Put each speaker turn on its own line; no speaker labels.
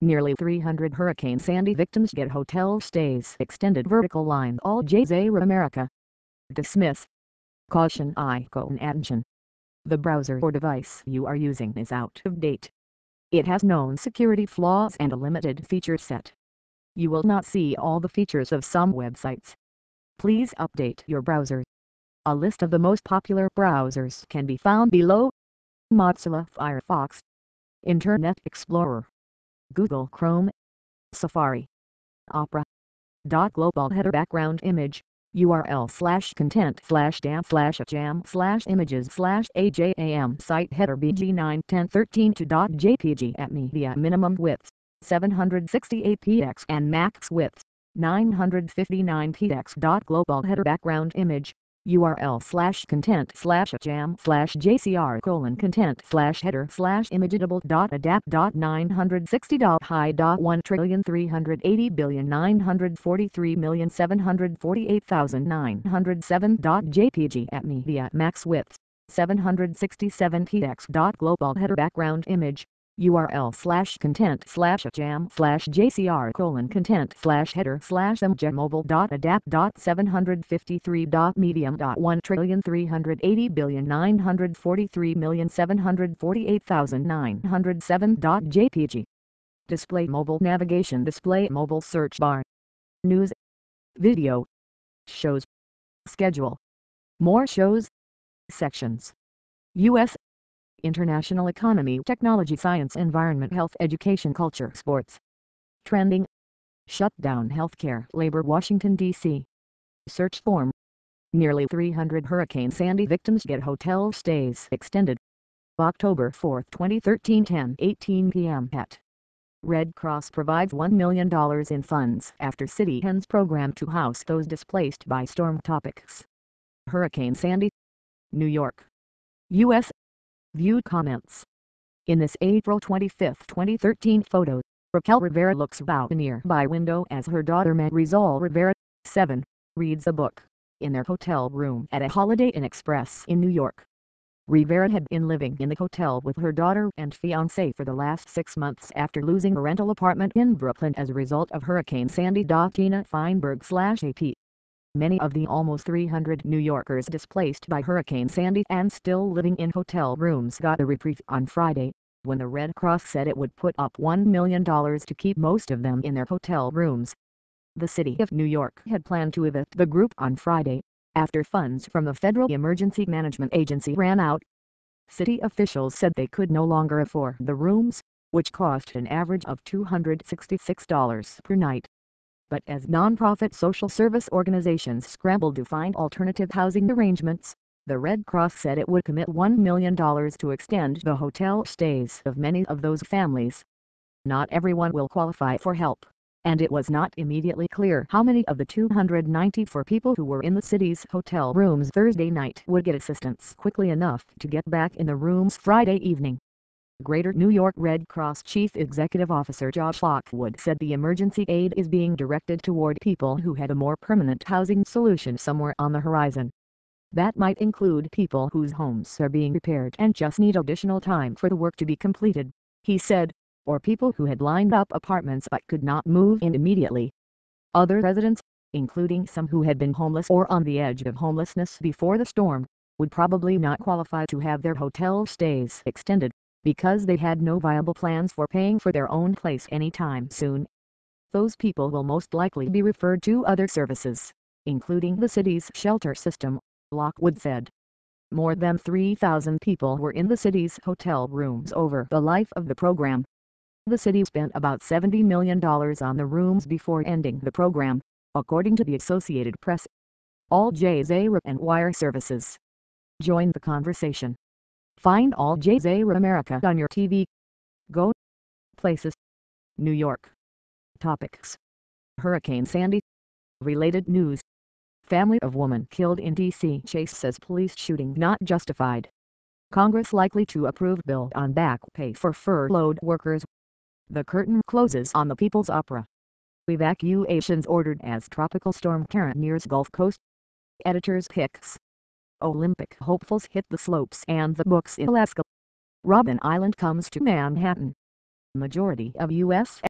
Nearly 300 Hurricane Sandy victims get hotel stays extended vertical line Al Jazeera America. Dismiss. Caution icon attention. The browser or device you are using is out of date. It has known security flaws and a limited feature set. You will not see all the features of some websites. Please update your browser. A list of the most popular browsers can be found below. Mozilla Firefox Internet Explorer Google Chrome Safari Opera global header background image URL slash content slash dam slash jam slash images slash AJAM site header BG 9 10 13 to JPG at media minimum width 768 px and max width 959 px global header background image URL slash content slash jam slash JCR colon content slash header slash imageable dot adapt dot 960 dot high dot 1 trillion 380 billion 943 million 748 thousand 907 dot JPG at media max width 767 px dot global header background image URL slash content slash jam slash JCR colon content slash header slash mjmobile dot adapt dot 753 dot medium dot 1 trillion 380 billion 943 million 748 thousand 907 dot JPG. Display mobile navigation display mobile search bar. News. Video. Shows. Schedule. More shows. Sections. U.S international economy, technology, science, environment, health, education, culture, sports. Trending. Shutdown healthcare, labor, Washington, D.C. Search form. Nearly 300 Hurricane Sandy victims get hotel stays extended. October 4, 2013 10:18 p.m. at Red Cross provides $1 million in funds after city ends program to house those displaced by storm topics. Hurricane Sandy, New York, U.S. View comments. In this April 25, 2013 photo, Raquel Rivera looks out a nearby window as her daughter Marisol Rivera, 7, reads a book, in their hotel room at a Holiday Inn Express in New York. Rivera had been living in the hotel with her daughter and fiancé for the last six months after losing a rental apartment in Brooklyn as a result of Hurricane Sandy. Tina Fineberg AP Many of the almost 300 New Yorkers displaced by Hurricane Sandy and still living in hotel rooms got a reprieve on Friday, when the Red Cross said it would put up $1 million to keep most of them in their hotel rooms. The city of New York had planned to evict the group on Friday, after funds from the Federal Emergency Management Agency ran out. City officials said they could no longer afford the rooms, which cost an average of $266 per night but as non-profit social service organizations scrambled to find alternative housing arrangements, the Red Cross said it would commit $1 million to extend the hotel stays of many of those families. Not everyone will qualify for help, and it was not immediately clear how many of the 294 people who were in the city's hotel rooms Thursday night would get assistance quickly enough to get back in the rooms Friday evening. Greater New York Red Cross Chief Executive Officer Josh Lockwood said the emergency aid is being directed toward people who had a more permanent housing solution somewhere on the horizon. That might include people whose homes are being repaired and just need additional time for the work to be completed, he said, or people who had lined up apartments but could not move in immediately. Other residents, including some who had been homeless or on the edge of homelessness before the storm, would probably not qualify to have their hotel stays extended because they had no viable plans for paying for their own place anytime soon. Those people will most likely be referred to other services, including the city's shelter system, Lockwood said. More than 3,000 people were in the city's hotel rooms over the life of the program. The city spent about $70 million on the rooms before ending the program, according to the Associated Press. Al Jazeera and Wire services. Join the conversation. Find Al Jazeera America on your TV. Go. Places. New York. Topics. Hurricane Sandy. Related news. Family of woman killed in D.C. Chase says police shooting not justified. Congress likely to approve bill on back pay for furloughed workers. The curtain closes on the People's Opera. Evacuations ordered as Tropical Storm Karen nears Gulf Coast. Editor's picks. Olympic hopefuls hit the slopes and the books in Alaska. Robben Island comes to Manhattan. Majority of U.S.